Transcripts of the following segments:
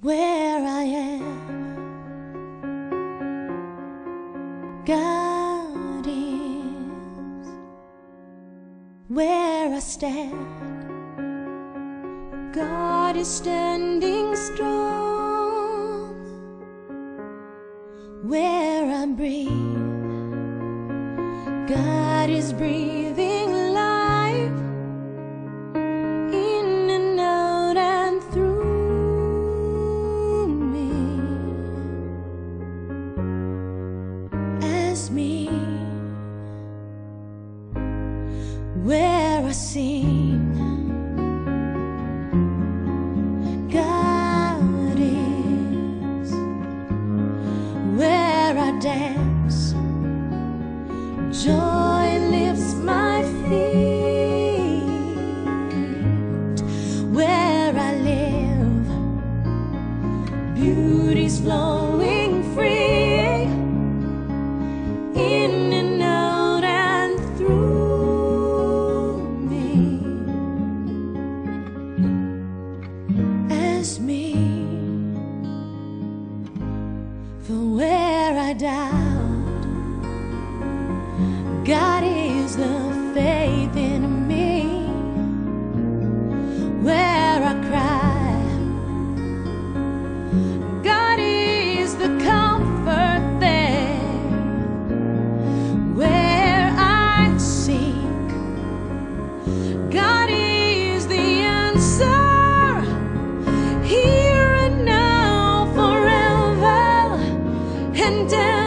where I am. God is where I stand. God is standing strong where I breathe. God is breathing dance. Joy lifts my feet. Where I live beauty's flowing free. In and out and through me. As me. For where I doubt. God is the and ever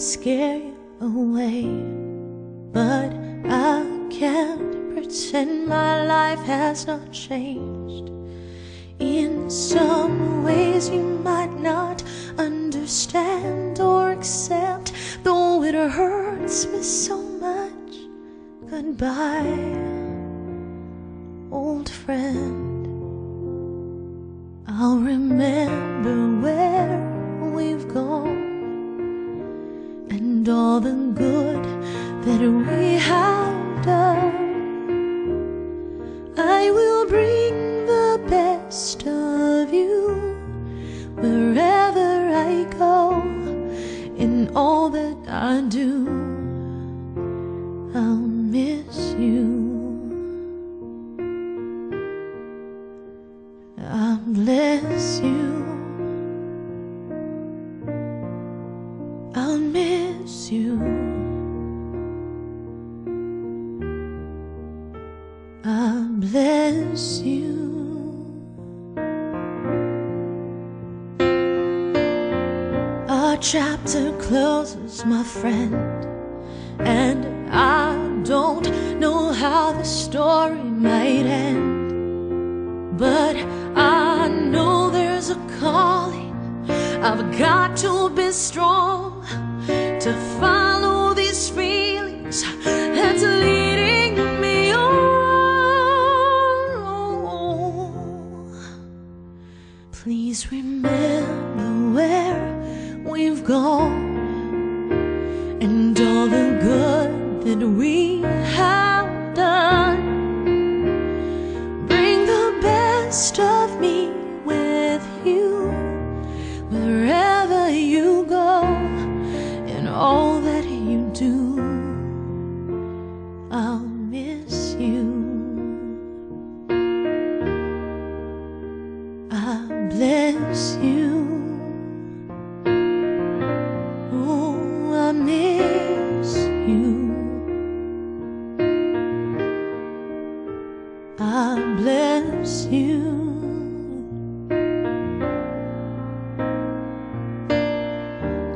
scare you away, but I can't pretend my life has not changed. In some ways, you might not understand or accept, though it hurts me so much. Goodbye, I will bring the best of you wherever I go in all that I do. Bless you. Our chapter closes, my friend, and I don't know how the story might end, but I know there's a calling. I've got to be strong Please remember where we've gone and all the good that we have done. Bring the best of bless you. Oh, I miss you. I bless you.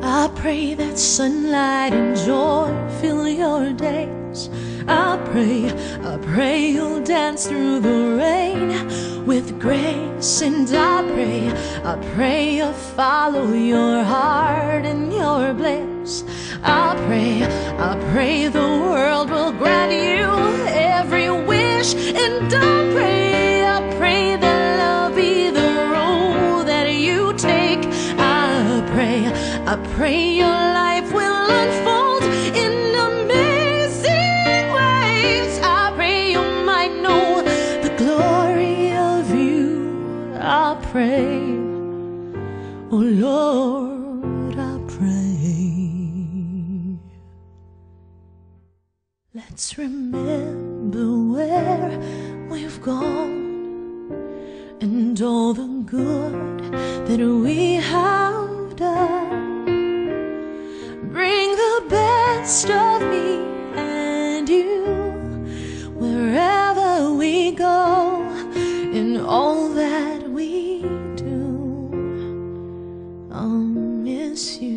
I pray that sunlight and joy fill your days. I pray, I pray you'll dance through the rain with grace. And I pray, I pray you'll follow your heart and your bliss. I pray, I pray the world will grant you every wish. And I pray, I pray that love be the road that you take. I pray, I pray your life will unfold Oh Lord, I pray. Let's remember where we've gone and all the good that we you.